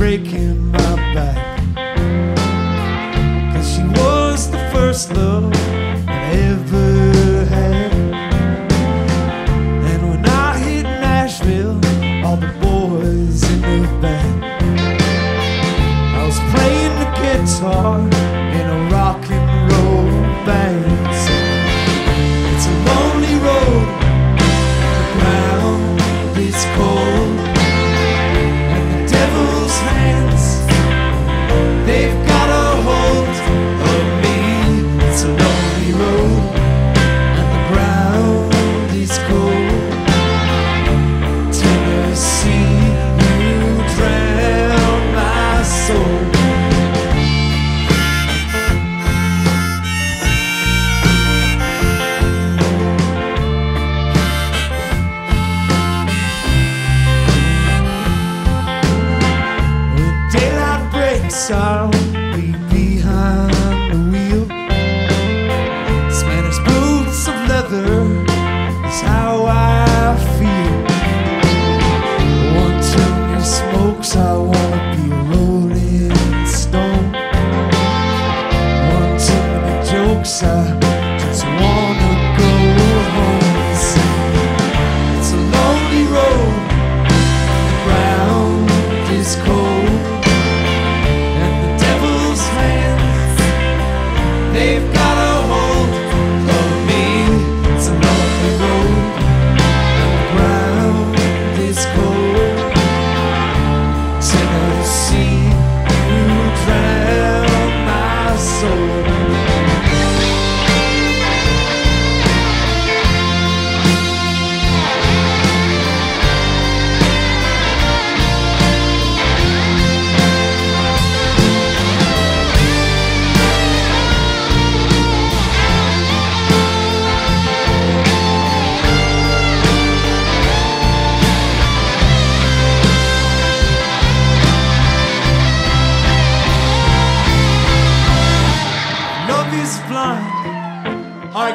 breaking my back. Cause she was the first love I ever daylight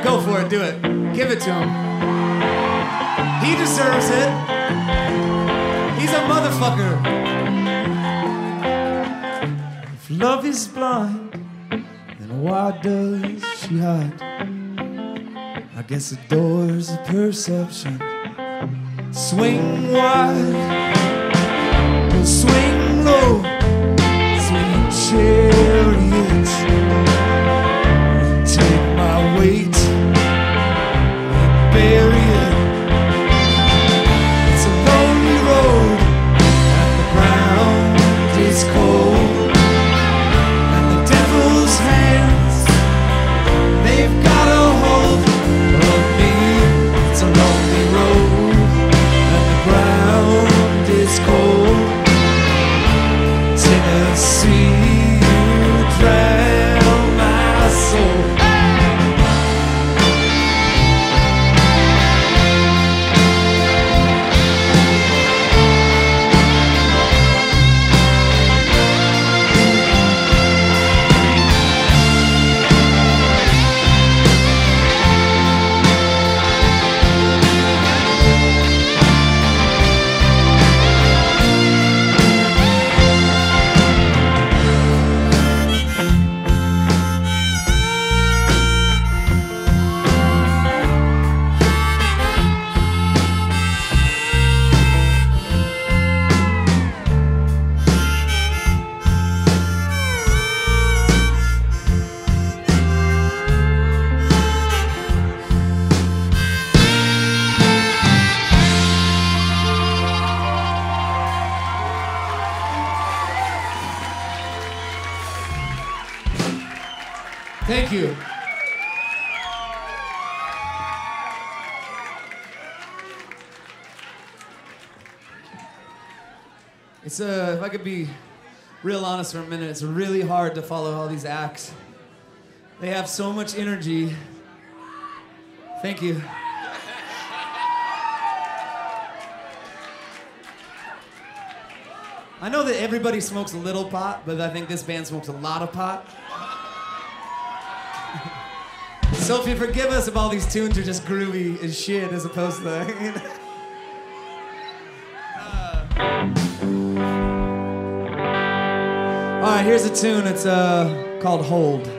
go for it. Do it. Give it to him. He deserves it. He's a motherfucker. If love is blind, then why does she hide? I guess the doors of perception swing wide, Thank you. It's uh, if I could be real honest for a minute, it's really hard to follow all these acts. They have so much energy. Thank you. I know that everybody smokes a little pot, but I think this band smokes a lot of pot. So if you forgive us if all these tunes are just groovy as shit as opposed to you know. Uh, right, here's a tune. It's uh, called Hold.